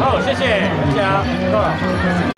好，谢谢大家。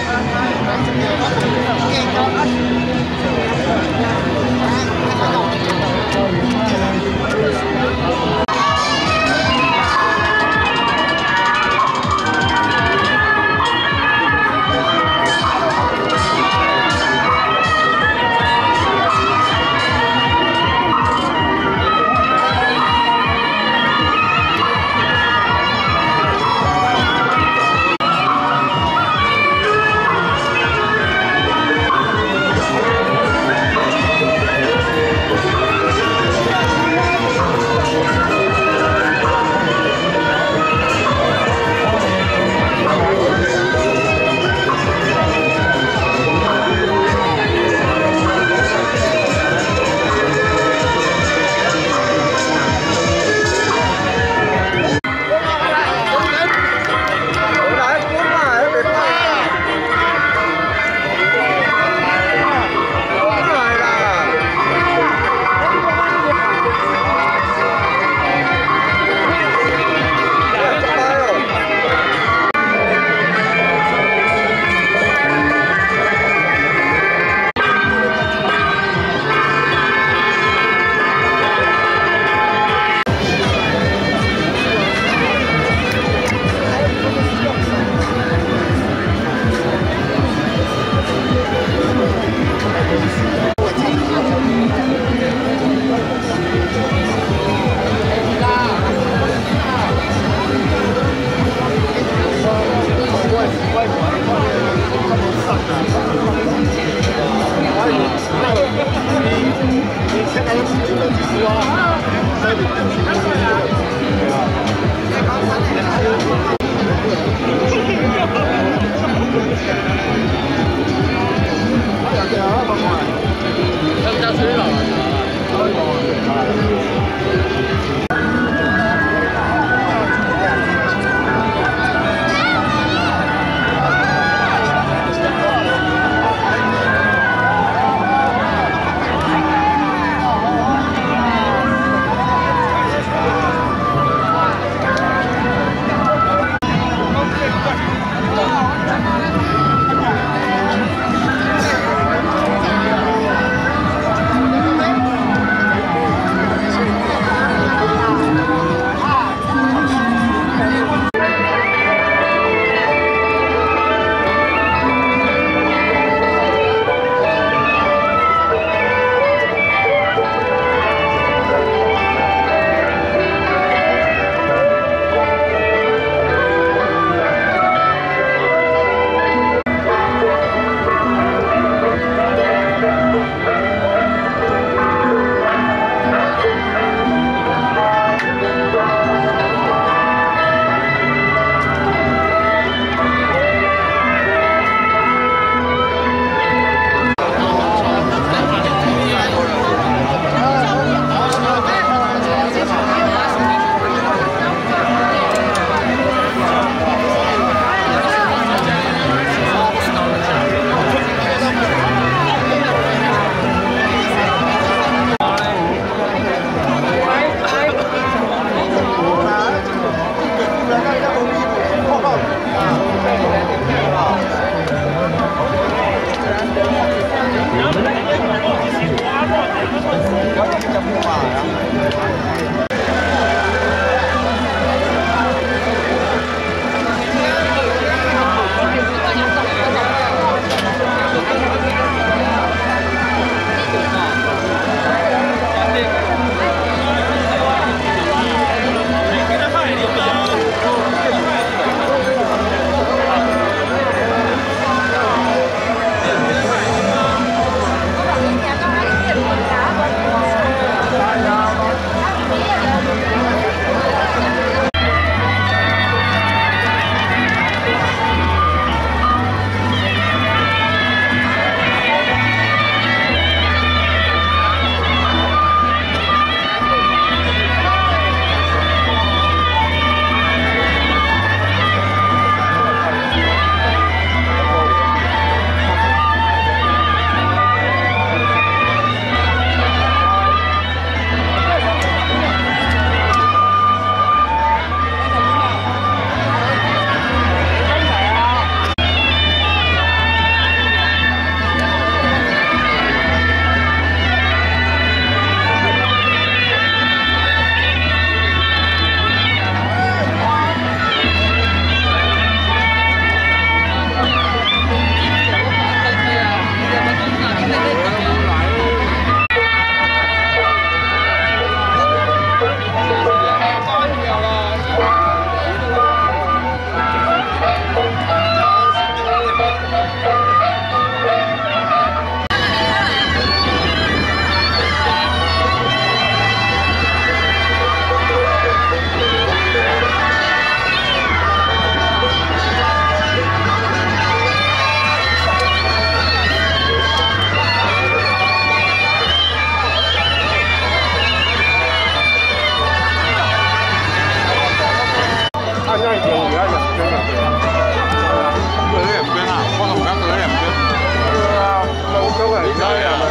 都係唔得啊！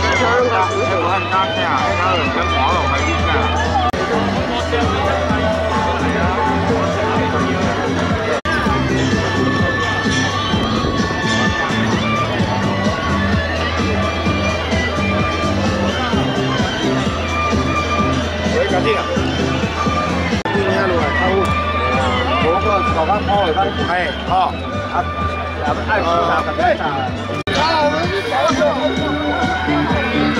香港股票很大聲啊，香港人跟網絡係啲咩啊？Hãy subscribe cho kênh Ghiền Mì Gõ Để không bỏ lỡ những video hấp dẫn 咱们二我们个，对的。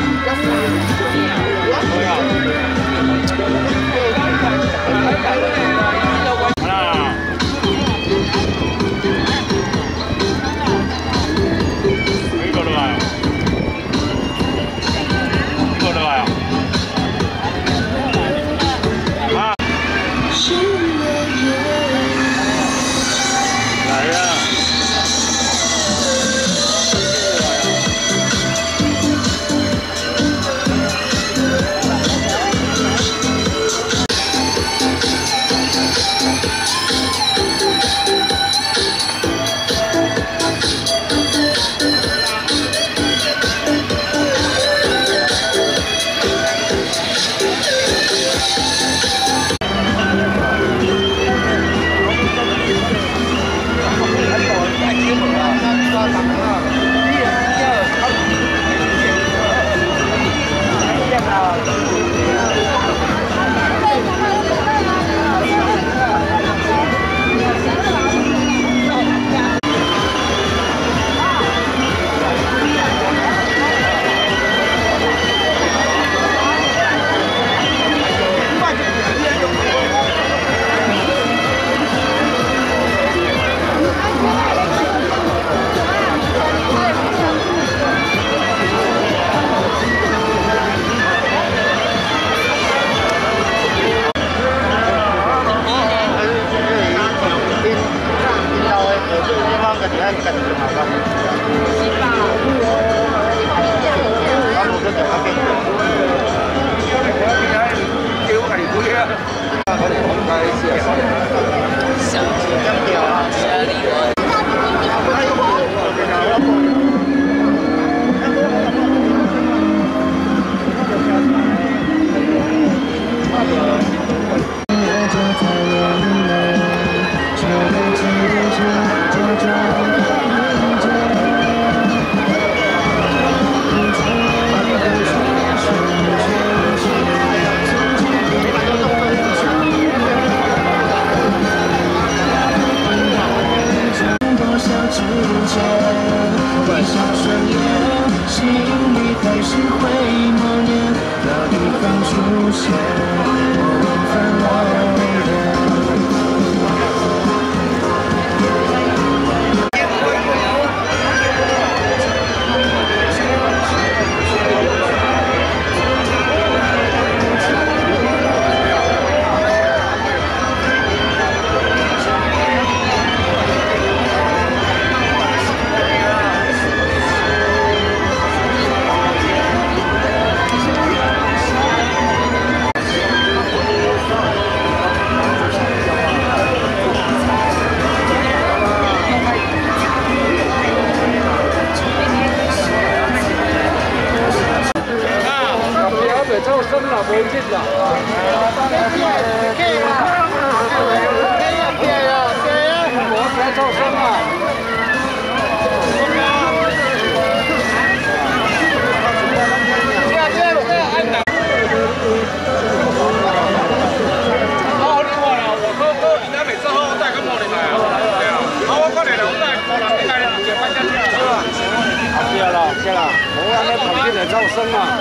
上升啊！